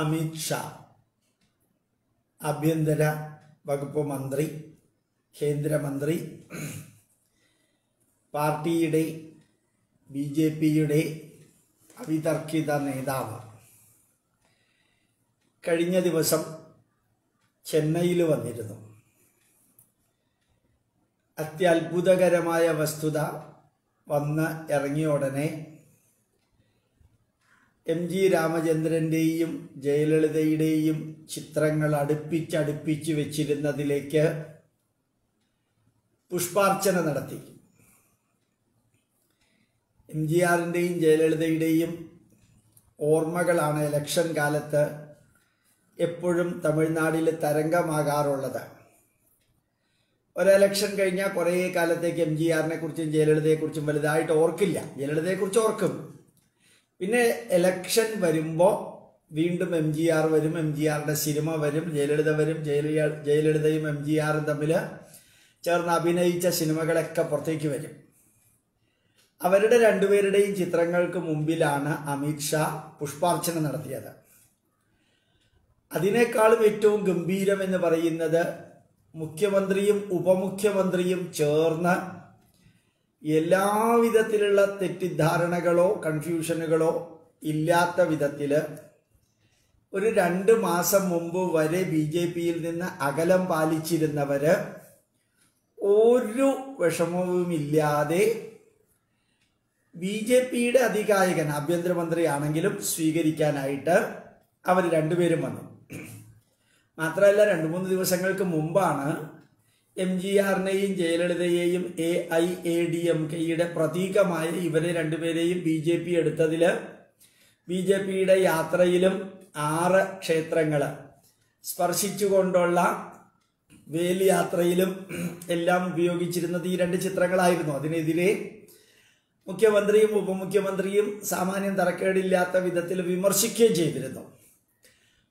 അമിത് ഷാ ആഭ്യന്തര വകുപ്പ് മന്ത്രി കേന്ദ്രമന്ത്രി പാർട്ടിയുടെ ബി ജെ പിയുടെ അവിതർക്കിത നേതാവ്. കഴിഞ്ഞ ദിവസം ചെന്നൈയിൽ വന്നിരുന്നു. അത്യത്ഭുതകരമായ വസ്തുത വന്ന് ഇറങ്ങിയ ഉടനെ എം ജി രാമചന്ദ്രന്റെയും ജയലളിതയുടെയും ചിത്രങ്ങൾ അടുപ്പിച്ചടുപ്പിച്ച് വെച്ചിരുന്നതിലേക്ക് പുഷ്പാർച്ചന നടത്തി. എം ജി ആറിന്റെയും ജയലളിതയുടെയും ഓർമ്മകളാണ് ഇലക്ഷൻ കാലത്ത് എപ്പോഴും തമിഴ്നാടിൽ തരംഗമാകാറുള്ളത്. ഒരലക്ഷൻ കഴിഞ്ഞാൽ കുറേ കാലത്തേക്ക് എം ജി ആറിനെ കുറിച്ചും ജയലളിതയെക്കുറിച്ചും വലുതായിട്ട് ഓർക്കില്ല. ജയലളിതയെക്കുറിച്ച് ഓർക്കും. പിന്നെ എലക്ഷൻ വരുമ്പോൾ വീണ്ടും എം ജി ആർ വരും എം ജി ആറിന്റെ സിനിമ വരും ജയലളിത വരും ജയലളിത ജയലളിതയും എം ജി ആറും തമ്മിൽ ചേർന്ന് അഭിനയിച്ച സിനിമകളൊക്കെ പുറത്തേക്ക് വരും. അവരുടെ രണ്ടുപേരുടെയും ചിത്രങ്ങൾക്ക് മുമ്പിലാണ് അമിത് ഷാ പുഷ്പാർച്ചന നടത്തിയത്. അതിനേക്കാളും ഏറ്റവും ഗംഭീരം എന്ന് പറയുന്നത് മുഖ്യമന്ത്രിയും ഉപമുഖ്യമന്ത്രിയും ചേർന്ന് എല്ലാവിധത്തിലുള്ള തെറ്റിദ്ധാരണകളോ കൺഫ്യൂഷനുകളോ ഇല്ലാത്ത വിധത്തിൽ ഒരു രണ്ട് മാസം മുമ്പ് വരെ ബി ജെ പിയിൽ നിന്ന് അകലം പാലിച്ചിരുന്നവർ ഒരു വിഷമവുമില്ലാതെ ബി ജെ പിയുടെ അധികായകൻ ആഭ്യന്തരമന്ത്രിയാണെങ്കിലും സ്വീകരിക്കാനായിട്ട് അവർ രണ്ടുപേരും വന്നു. മാത്രമല്ല രണ്ട് മൂന്ന് ദിവസങ്ങൾക്ക് മുമ്പാണ് എം ജി ആറിനെയും ജയലളിതയെയും A I A D M കെയുടെ പ്രതീകമായ ഇവരെ രണ്ടുപേരെയും ബി ജെ പി എടുത്തതിൽ ബി ജെ പിയുടെ യാത്രയിലും ആറ് ക്ഷേത്രങ്ങൾ സ്പർശിച്ചുകൊണ്ടുള്ള വേലി യാത്രയിലും എല്ലാം ഉപയോഗിച്ചിരുന്നത് ഈ രണ്ട് ചിത്രങ്ങളായിരുന്നു. അതിനെതിരെ മുഖ്യമന്ത്രിയും ഉപമുഖ്യമന്ത്രിയും സാമാന്യം തരക്കേടില്ലാത്ത വിധത്തിൽ വിമർശിക്കുകയും ചെയ്തിരുന്നു.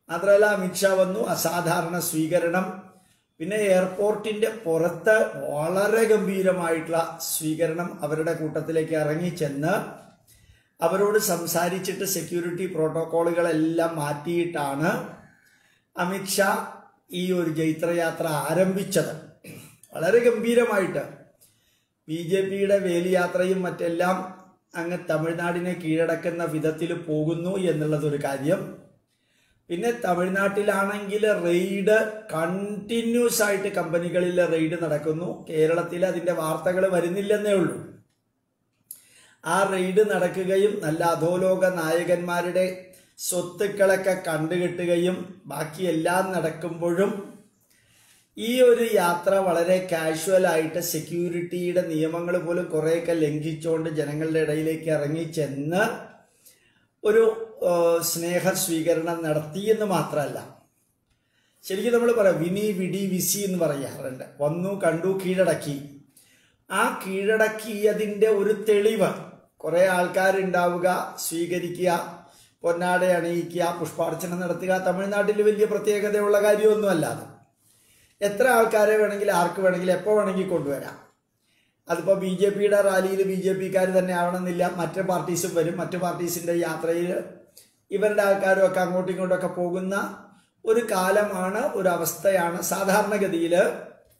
മാത്രമല്ല അമിത്ഷാ വന്നു. അസാധാരണ സ്വീകരണം. പിന്നെ എയർപോർട്ടിന്റെ പുറത്ത് വളരെ ഗംഭീരമായിട്ടുള്ള സ്വീകരണം അവരുടെ കൂട്ടത്തിലേക്ക് ഇറങ്ങി ചെന്ന് അവരോട് സംസാരിച്ചിട്ട് സെക്യൂരിറ്റി പ്രോട്ടോക്കോളുകളെല്ലാം മാറ്റിയിട്ടാണ് അമിത്ഷാ ഈ ഒരു ജൈത്രയാത്ര ആരംഭിച്ചത്. വളരെ ഗംഭീരമായിട്ട്. ബി ജെ പിയുടെ വേലിയാത്രയും മറ്റെല്ലാം അങ്ങ് തമിഴ്നാടിനെ കീഴടക്കുന്ന വിധത്തിൽ പോകുന്നു എന്നുള്ളതൊരു കാര്യം. പിന്നെ തമിഴ്നാട്ടിലാണെങ്കിൽ റെയ്ഡ് കണ്ടിന്യൂസ് ആയിട്ട് കമ്പനികളിൽ റെയ്ഡ് നടക്കുന്നു. കേരളത്തിൽ അതിന്റെ വാർത്തകൾ വരുന്നില്ലെന്നേ ഉള്ളൂ. ആ റെയ്ഡ് നടക്കുകയും നല്ല അധോലോക നായകന്മാരുടെ സ്വത്തുക്കളൊക്കെ കണ്ടുകെട്ടുകയും ബാക്കി എല്ലാം നടക്കുമ്പോഴും ഈ ഒരു യാത്ര വളരെ കാഷ്വൽ ആയിട്ട് സെക്യൂരിറ്റിയുടെ നിയമങ്ങൾ പോലും കുറേയൊക്കെ ലംഘിച്ചുകൊണ്ട് ജനങ്ങളുടെ ഇടയിലേക്ക് ഇറങ്ങി ചെന്ന് ഒരു സ്നേഹ സ്വീകരണം നടത്തി എന്ന് മാത്രമല്ല. ശരിക്കും നമ്മൾ പറയാം വിനി വിടി വിസി എന്ന് പറയാറുണ്ട്. വന്നു കണ്ടു കീഴടക്കി. ആ കീഴടക്കിയതിന്റെ ഒരു തെളിവ് കുറേ ആൾക്കാരുണ്ടാവുക സ്വീകരിക്കുക പൊന്നാട അണിയിക്കുക പുഷ്പാർച്ചന നടത്തുക തമിഴ്നാട്ടിൽ വലിയ പ്രത്യേകതയുള്ള കാര്യമൊന്നുമല്ലാതെ. എത്ര ആൾക്കാരെ വേണമെങ്കിൽ ആർക്ക് വേണമെങ്കിൽ എപ്പോൾ വേണമെങ്കിൽ കൊണ്ടുവരാം. അതിപ്പോൾ ബി ജെ പിയുടെ റാലിയിൽ ബി ജെ പിക്കാർ തന്നെ ആവണമെന്നില്ല. മറ്റു പാർട്ടീസും വരും. മറ്റു പാർട്ടീസിന്റെ യാത്രയിൽ ഇവരുടെ ആൾക്കാരും ഒക്കെ അങ്ങോട്ടും ഇങ്ങോട്ടും ഒക്കെ പോകുന്ന ഒരു കാലമാണ് ഒരു അവസ്ഥയാണ് സാധാരണഗതിയിൽ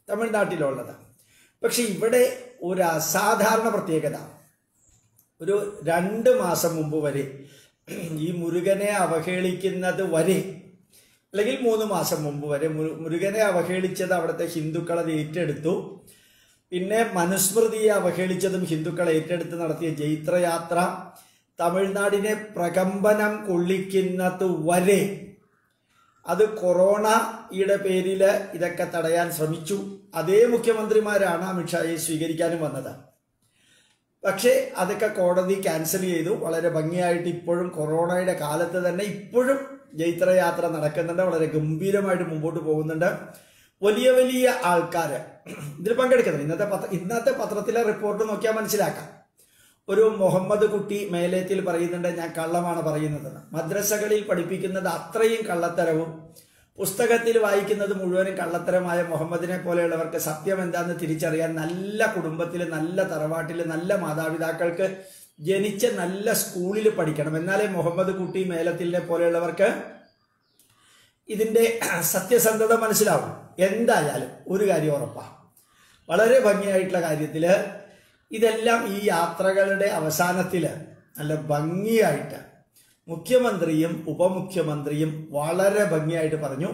തമിഴ്നാട്ടിലുള്ളത്. പക്ഷെ ഇവിടെ ഒരു അസാധാരണ പ്രത്യേകത. ഒരു രണ്ട് മാസം മുമ്പ് വരെ ഈ മുരുകനെ അവഹേളിക്കുന്നത് വരെ അല്ലെങ്കിൽ മൂന്ന് മാസം മുമ്പ് വരെ മുരുകനെ അവഹേളിച്ചത് അവിടുത്തെ ഹിന്ദുക്കൾ അത് ഏറ്റെടുത്തു. പിന്നെ മനുസ്മൃതിയെ അവഹേളിച്ചതും ഹിന്ദുക്കൾ ഏറ്റെടുത്ത് നടത്തിയ ജൈത്രയാത്ര തമിഴ്നാടിനെ പ്രകമ്പനം കൊള്ളിക്കുന്നത് വരെ. അത് കൊറോണയുടെ പേരിൽ ഇതൊക്കെ തടയാൻ ശ്രമിച്ചു. അതേ മുഖ്യമന്ത്രിമാരാണ് അമിത്ഷായെ സ്വീകരിക്കാനും വന്നത്. പക്ഷേ അതൊക്കെ കോടതി ക്യാൻസൽ ചെയ്തു. വളരെ ഭംഗിയായിട്ട് ഇപ്പോഴും കൊറോണയുടെ കാലത്ത് തന്നെ ഇപ്പോഴും ജൈത്രയാത്ര നടക്കുന്നുണ്ട്. വളരെ ഗംഭീരമായിട്ട് മുമ്പോട്ട് പോകുന്നുണ്ട്. വലിയ വലിയ ആൾക്കാർ ഇതിൽ പങ്കെടുക്കുന്നത് ഇന്നത്തെ പത്ര ഇന്നത്തെ പത്രത്തിലെ റിപ്പോർട്ട് നോക്കിയാൽ മനസ്സിലാക്കാം. ഒരു മുഹമ്മദ് കുട്ടി മേലേത്തിൽ പറയുന്നുണ്ട് ഞാൻ കള്ളമാണ് പറയുന്നതെന്ന് മദ്രസകളിൽ പഠിപ്പിക്കുന്നത് അത്രയും കള്ളത്തരവും പുസ്തകത്തിൽ വായിക്കുന്നത് മുഴുവനും കള്ളത്തരമായ മുഹമ്മദിനെ പോലെയുള്ളവർക്ക് സത്യം എന്താണെന്ന് തിരിച്ചറിയാൻ നല്ല കുടുംബത്തിൽ നല്ല തറവാട്ടിൽ നല്ല മാതാപിതാക്കൾക്ക് ജനിച്ച നല്ല സ്കൂളിൽ പഠിക്കണം. എന്നാലേ മുഹമ്മദ് കുട്ടി മേലത്തിലിനെ പോലെയുള്ളവർക്ക് ഇതിന്റെ സത്യസന്ധത മനസ്സിലാവും. എന്തായാലും ഒരു കാര്യം ഉറപ്പാണ് വളരെ ഭംഗിയായിട്ടുള്ള കാര്യത്തിൽ ഇതെല്ലാം ഈ യാത്രകളുടെ അവസാനത്തിൽ നല്ല ഭംഗിയായിട്ട് മുഖ്യമന്ത്രിയും ഉപമുഖ്യമന്ത്രിയും വളരെ ഭംഗിയായിട്ട് പറഞ്ഞു.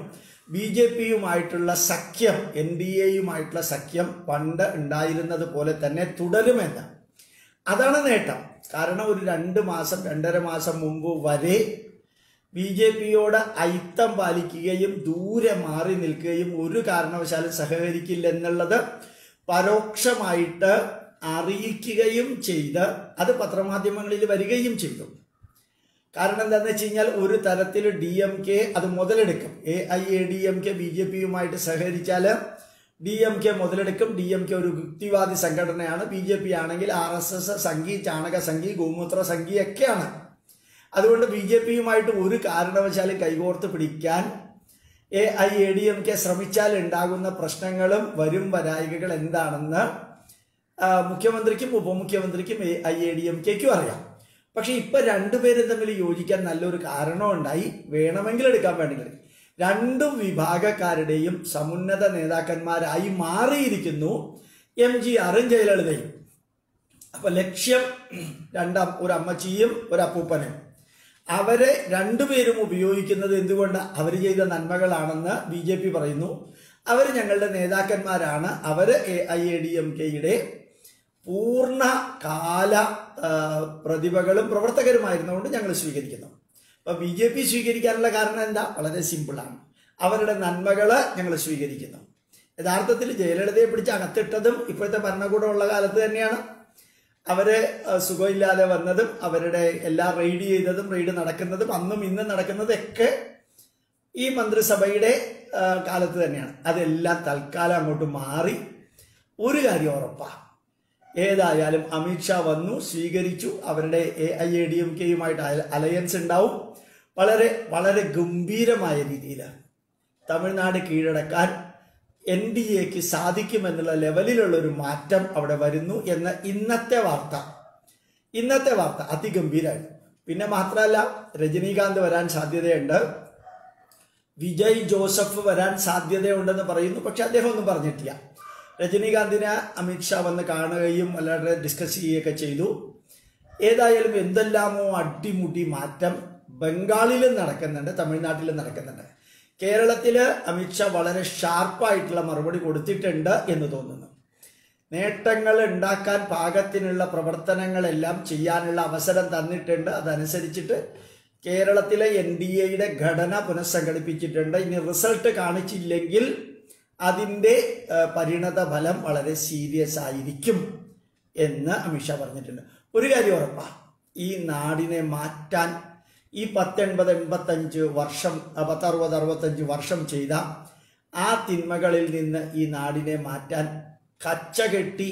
ബി ജെ പിയുമായിട്ടുള്ള സഖ്യം എൻ ഡി എയുമായിട്ടുള്ള സഖ്യം പണ്ട് ഉണ്ടായിരുന്നത് പോലെ തന്നെ തുടരുമെന്ന്. അതാണ് നേട്ടം. കാരണം ഒരു രണ്ട് മാസം രണ്ടര മാസം മുമ്പ് വരെ ബി ജെ പിയോട് ഐത്തം പാലിക്കുകയും ദൂരെ മാറി നിൽക്കുകയും ഒരു കാരണവശാലും സഹകരിക്കില്ല എന്നുള്ളത് പരോക്ഷമായിട്ട് അറിയിക്കുകയും ചെയ്ത് അത് പത്രമാധ്യമങ്ങളിൽ വരികയും ചെയ്തു. കാരണം എന്താണെന്ന് വെച്ച് കഴിഞ്ഞാൽ ഒരു തരത്തിൽ ഡി എം കെ അത് മുതലെടുക്കും. A I A D M K B J പിയുമായിട്ട് സഹകരിച്ചാൽ ഡി എം കെ മുതലെടുക്കും. ഡി എം കെ ഒരു യുക്തിവാദി സംഘടനയാണ്. ബി ജെ പി ആണെങ്കിൽ ആർ എസ് എസ് സംഘി ചാണക സംഘി ഗോമൂത്ര സംഘി ഒക്കെയാണ്. അതുകൊണ്ട് ബി ജെ പിയുമായിട്ട് ഒരു കാരണവശാലും കൈകോർത്ത് പിടിക്കാൻ A I A D M K ശ്രമിച്ചാൽ ഉണ്ടാകുന്ന പ്രശ്നങ്ങളും വരും വരായികകൾ എന്താണെന്ന് മുഖ്യമന്ത്രിക്കും ഉപമുഖ്യമന്ത്രിക്കും ഐ എ ഡി എം കെക്കും അറിയാം. പക്ഷെ ഇപ്പൊ രണ്ടുപേരും തമ്മിൽ യോജിക്കാൻ നല്ലൊരു കാരണം ഉണ്ടായി. വേണമെങ്കിൽ എടുക്കാൻ വേണമെങ്കിൽ രണ്ടു വിഭാഗക്കാരുടെയും സമുന്നത നേതാക്കന്മാരായി മാറിയിരിക്കുന്നു എം ജി ആറും ജയലളിതയും അപ്പൊ ലക്ഷ്യം രണ്ടാം ഒരു അമ്മച്ചിയും ഒരു അപ്പൂപ്പനും. അവരെ രണ്ടുപേരും ഉപയോഗിക്കുന്നത് എന്തുകൊണ്ട് അവർ ചെയ്ത നന്മകളാണെന്ന് ബി ജെ പി പറയുന്നു. അവർ ഞങ്ങളുടെ നേതാക്കന്മാരാണ്. അവർ A I A D M കെയുടെ പൂർണ കാല പ്രതിഭകളും പ്രവർത്തകരുമായിരുന്നുകൊണ്ട് ഞങ്ങൾ സ്വീകരിക്കുന്നു. അപ്പോൾ ബി ജെ പി സ്വീകരിക്കാനുള്ള കാരണം എന്താ? വളരെ സിമ്പിളാണ്. അവരുടെ നന്മകൾ ഞങ്ങൾ സ്വീകരിക്കുന്നു. യഥാർത്ഥത്തിൽ ജയലളിതയെ പിടിച്ച് അകത്തിട്ടതും ഇപ്പോഴത്തെ ഭരണകൂടമുള്ള കാലത്ത് തന്നെയാണ്. അവർ സുഖമില്ലാതെ വന്നതും അവരുടെ എല്ലാ റെയ്ഡ് ചെയ്തതും റെയ്ഡ് നടക്കുന്നതും അന്നും ഇന്നും നടക്കുന്നതൊക്കെ ഈ മന്ത്രിസഭയുടെ കാലത്ത് തന്നെയാണ്. അതെല്ലാം തൽക്കാലം അങ്ങോട്ട് മാറി. ഒരു കാര്യം ഉറപ്പാണ് ഏതായാലും അമിത്ഷാ വന്നു സ്വീകരിച്ചു. അവരുടെ A I A D M കെയുമായിട്ട് alliance ഉണ്ടാവും. വളരെ വളരെ ഗംഭീരമായ രീതിയിൽ തമിഴ്നാട് കീഴടക്കാൻ എൻ ഡി എക്ക് സാധിക്കുമെന്നുള്ള ലെവലിലുള്ള ഒരു മാറ്റം അവിടെ വരുന്നു എന്ന ഇന്നത്തെ വാർത്ത. ഇന്നത്തെ വാർത്ത അതിഗംഭീരമായി പിന്നെ മാത്രമല്ല രജനീകാന്ത് വരാൻ സാധ്യതയുണ്ട്. വിജയ് ജോസഫ് വരാൻ സാധ്യതയുണ്ടെന്ന് പറയുന്നു പക്ഷെ അദ്ദേഹം ഒന്നും പറഞ്ഞിട്ടില്ല. രജനീകാന്തിനെ അമിത്ഷാ വന്ന് കാണുകയും അല്ലാതെ ഡിസ്കസ് ചെയ്യുകയൊക്കെ ചെയ്തു. ഏതായാലും എന്തെല്ലാമോ അടിമുടി മാറ്റം ബംഗാളിലും നടക്കുന്നുണ്ട് തമിഴ്നാട്ടിലും നടക്കുന്നുണ്ട്. കേരളത്തിൽ അമിത്ഷാ വളരെ ഷാർപ്പായിട്ടുള്ള മറുപടി കൊടുത്തിട്ടുണ്ട് എന്ന് തോന്നുന്നു. നേട്ടങ്ങൾ ഉണ്ടാക്കാൻ പാകത്തിനുള്ള പ്രവർത്തനങ്ങളെല്ലാം ചെയ്യാനുള്ള അവസരം തന്നിട്ടുണ്ട്. അതനുസരിച്ചിട്ട് കേരളത്തിലെ എൻ ഡി എയുടെ ഘടന പുനഃസംഘടിപ്പിച്ചിട്ടുണ്ട്. ഇനി റിസൾട്ട് കാണിച്ചില്ലെങ്കിൽ അതിന്റെ പരിണത ഫലം വളരെ സീരിയസ് ആയിരിക്കും എന്ന് അമിത്ഷാ പറഞ്ഞിട്ടുണ്ട്. ഒരു കാര്യം ഉറപ്പാണ് ഈ നാടിനെ മാറ്റാൻ ഈ പത്തെൺപത് എൺപത്തഞ്ച് വർഷം പത്തറുപത് അറുപത്തഞ്ച് വർഷം ചെയ്ത ആ തിന്മകളിൽ നിന്ന് ഈ നാടിനെ മാറ്റാൻ കച്ചകെട്ടി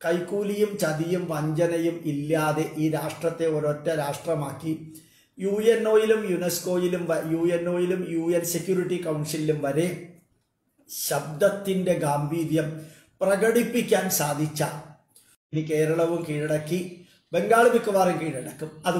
കൈക്കൂലിയും ചതിയും വഞ്ചനയും ഇല്ലാതെ ഈ രാഷ്ട്രത്തെ ഒരൊറ്റ രാഷ്ട്രമാക്കി യു എൻ ഒയിലും യുനെസ്കോയിലും യു എൻ ഒയിലും യു എൻ സെക്യൂരിറ്റി കൗൺസിലും വരെ ശബ്ദത്തിന്റെ ഗാംഭീര്യം പ്രകടിപ്പിക്കാൻ സാധിച്ച ഇനി കേരളവും കീഴടക്കി ബംഗാൾ മിക്കവാറും കീഴടക്കും. അത്